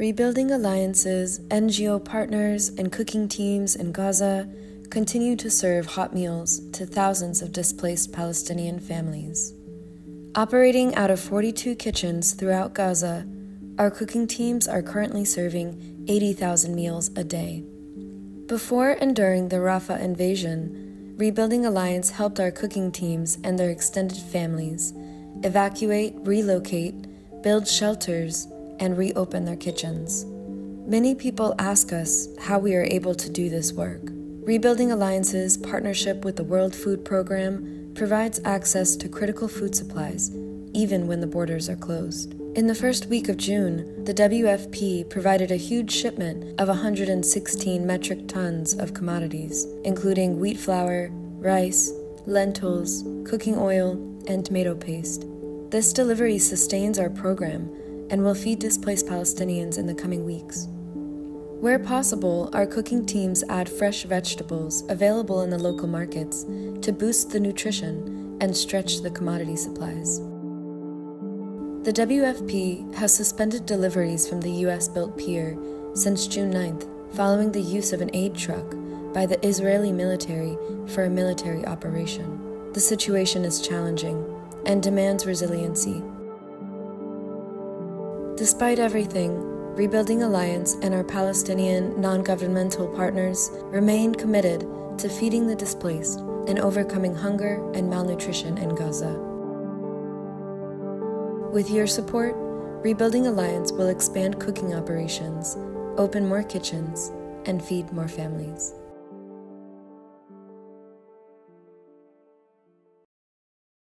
Rebuilding Alliances, NGO partners, and cooking teams in Gaza continue to serve hot meals to thousands of displaced Palestinian families. Operating out of 42 kitchens throughout Gaza, our cooking teams are currently serving 80,000 meals a day. Before and during the Rafah invasion, Rebuilding Alliance helped our cooking teams and their extended families evacuate, relocate, build shelters, and reopen their kitchens. Many people ask us how we are able to do this work. Rebuilding Alliance's partnership with the World Food Program provides access to critical food supplies, even when the borders are closed. In the first week of June, the WFP provided a huge shipment of 116 metric tons of commodities, including wheat flour, rice, lentils, cooking oil, and tomato paste. This delivery sustains our program and will feed displaced Palestinians in the coming weeks. Where possible, our cooking teams add fresh vegetables available in the local markets to boost the nutrition and stretch the commodity supplies. The WFP has suspended deliveries from the US built pier since June 9th, following the use of an aid truck by the Israeli military for a military operation. The situation is challenging and demands resiliency. Despite everything, Rebuilding Alliance and our Palestinian non governmental partners remain committed to feeding the displaced and overcoming hunger and malnutrition in Gaza. With your support, Rebuilding Alliance will expand cooking operations, open more kitchens, and feed more families.